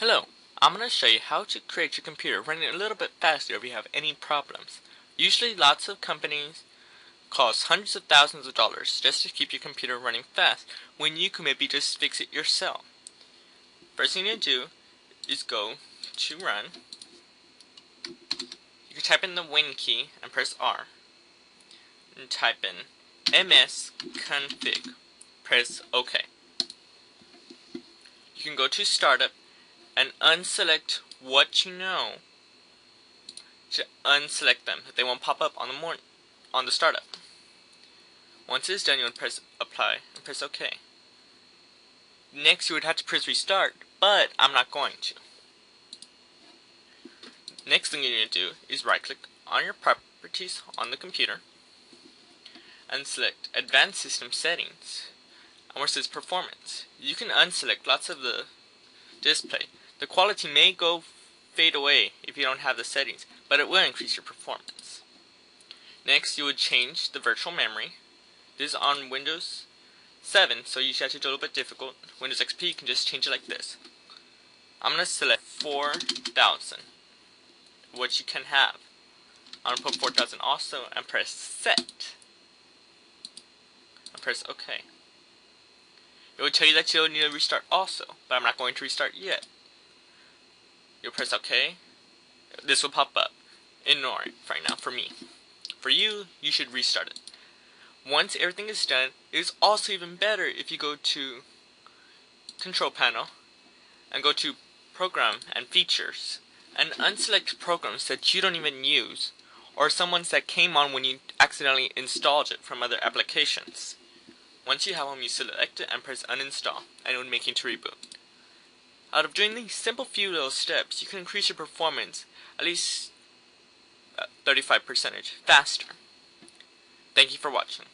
Hello, I'm going to show you how to create your computer running a little bit faster if you have any problems. Usually lots of companies cost hundreds of thousands of dollars just to keep your computer running fast when you can maybe just fix it yourself. First thing you do is go to run. You can type in the Win key and press R. And type in msconfig. Press OK. You can go to startup and unselect what you know. To unselect them, they won't pop up on the morning on the startup. Once it's done, you would press apply and press OK. Next, you would have to press restart, but I'm not going to. Next thing you need to do is right click on your properties on the computer and select Advanced System Settings. And where it says Performance, you can unselect lots of the display the quality may go fade away if you don't have the settings, but it will increase your performance. Next, you would change the virtual memory. This is on Windows 7, so you should to do a little bit difficult. Windows XP, you can just change it like this. I'm going to select 4000, which you can have. I'm going to put 4000 also and press set. And press OK. It will tell you that you'll need to restart also, but I'm not going to restart yet. You'll press OK. This will pop up. Ignore it right now for me. For you, you should restart it. Once everything is done, it is also even better if you go to Control Panel and go to Program and Features and unselect programs that you don't even use or some ones that came on when you accidentally installed it from other applications. Once you have them, you select it and press uninstall and it will make it to reboot. Out of doing these simple few little steps, you can increase your performance at least 35 uh, percentage faster. Thank you for watching.